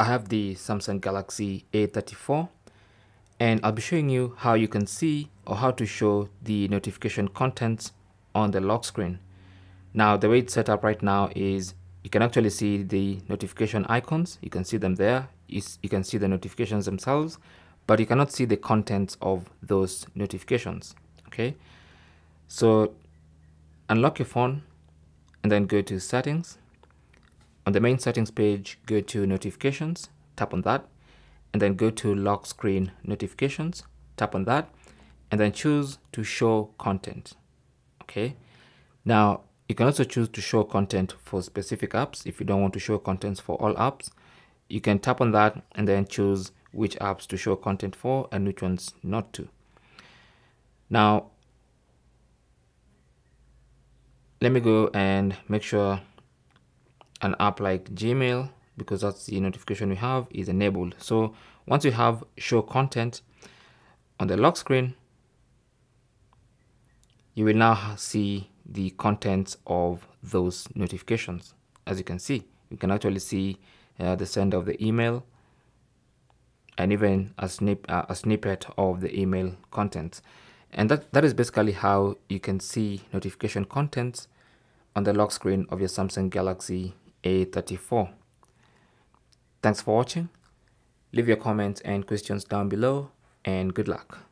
I have the Samsung Galaxy A34 and I'll be showing you how you can see or how to show the notification contents on the lock screen. Now the way it's set up right now is you can actually see the notification icons. You can see them there. You, can see the notifications themselves, but you cannot see the contents of those notifications. Okay. So unlock your phone and then go to settings. On the main settings page, go to notifications, tap on that, and then go to lock screen notifications, tap on that, and then choose to show content. Okay. Now you can also choose to show content for specific apps. If you don't want to show contents for all apps, you can tap on that and then choose which apps to show content for and which ones not to. Now, let me go and make sure an app like Gmail, because that's the notification we have, is enabled. So once you have show content on the lock screen, you will now see the contents of those notifications. As you can see, you can actually see uh, the send of the email and even a, snip, uh, a snippet of the email contents. And that, that is basically how you can see notification contents on the lock screen of your Samsung Galaxy A34. Thanks for watching. Leave your comments and questions down below and good luck.